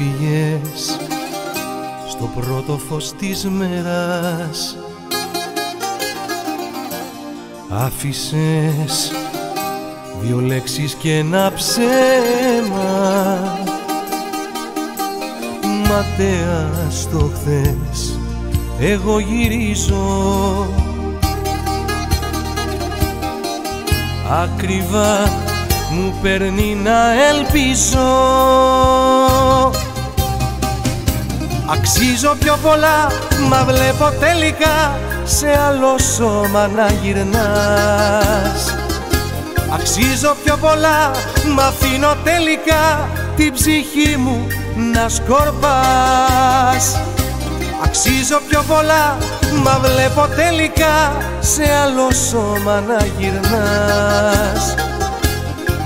Έφυγες στο πρώτο φως της μέρας. Άφησες δύο λέξεις και ένα ψέμα. Ματέα στο χθες εγώ γυρίζω. Ακριβά μου παίρνει να ελπίζω Αξίζω πιο πολλά, μα βλέπω τελικά σε άλλο σώμα να γυρνάς. Αξίζω πιο πολλά, μα αφήνω τελικά την ψυχή μου να σκορπάς. Αξίζω πιο πολλά, μα βλέπω τελικά σε άλλο σώμα να γυρνάς.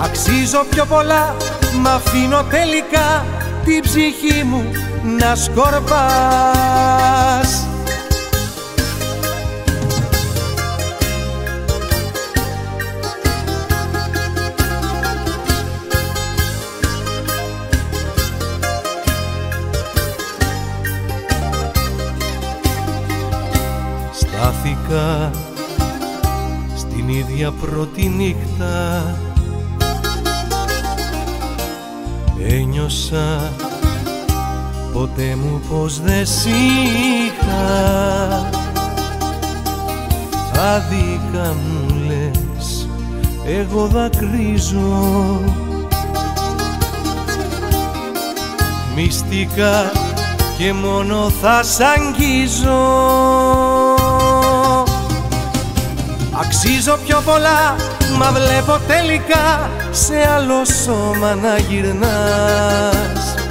Αξίζω πιο πολλά, μα αφήνω τελικά την ψυχή μου να σκορπάς. Στάθηκα στην ίδια πρώτη νύχτα. Ένιωσα ποτέ μου πως δεν σ' είχα. Άδικα μου λες εγώ δακρύζω. Μυστικά και μόνο θα σ' αγγίζω. Αξίζω πιο πολλά, μα βλέπω τελικά σε άλλο σώμα να γυρνάς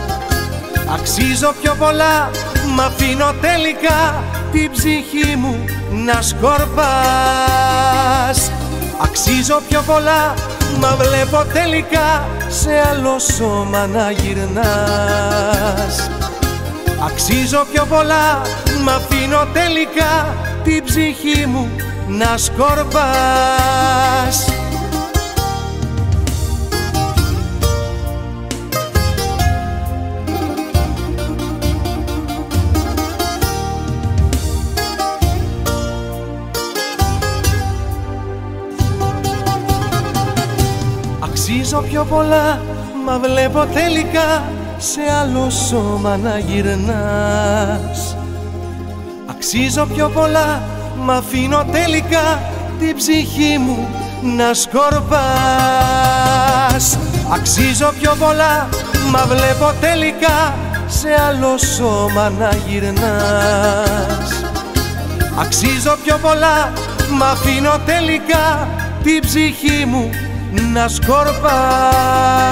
Αξίζω πιο πολλά, μα αφήνω τελικά την ψυχή μου να σκορπάς. Αξίζω πιο πολλά, μα βλέπω τελικά σε άλλο σώμα να γυρνάς. Αξίζω πιο πολλά, μα αφήνω τελικά την ψυχή μου να σκορπάς Αξίζω πιο πολλά, μα βλέπω τελικά σε άλλο σώμα να γυρνάς. Αξίζω πιο πολλά, μα αφήνω τελικά την ψυχή μου να σκορπάς. Αξίζω πιο πολλά, μα βλέπω τελικά σε άλλο σώμα να γυρνάς. Αξίζω πιο πολλά, μα αφήνω τελικά την ψυχή μου να σκορπάς